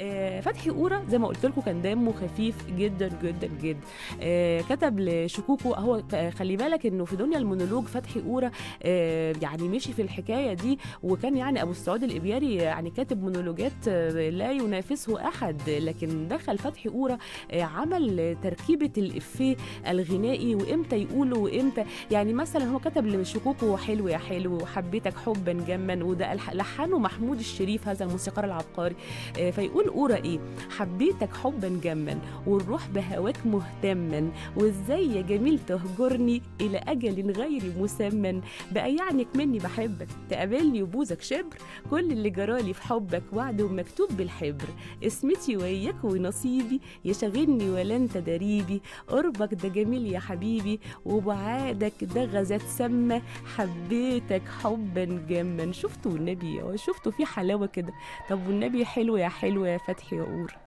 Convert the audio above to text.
Yeah. فتحي قورة زي ما قلت لكم كان دمه خفيف جدا جدا جدا. آه، كتب لشكوكو هو خلي بالك إنه في دنيا المونولوج فتحي قورة آه، يعني مشي في الحكاية دي وكان يعني أبو السعود الإبياري يعني كاتب مونولوجات آه، لا ينافسه أحد لكن دخل فتحي قورة آه، عمل تركيبة الإفيه الغنائي وإمتى يقوله وإمتى. يعني مثلا هو كتب لشكوكو حلو يا حلو وحبيتك حبا جما. وده لحنه محمود الشريف هذا الموسيقار العبقري. فيقول قورة إيه؟ حبيتك حبا جما والروح بهواك مهتما. وازاي يا جميل تهجرني إلى أجل غير مسمن بقى يعني مني بحبك تقابلني وبوزك شبر. كل اللي جرالي في حبك وعد ومكتوب بالحبر. اسمتي وياك ونصيبي يشغلني ولا انت دريبي. قربك ده جميل يا حبيبي وبعادك ده غازات سامة حبيتك حبا جما. شفتوا النبي شفتوا في حلاوة كده. طب والنبي حلو يا حلو يا فتحي يا قور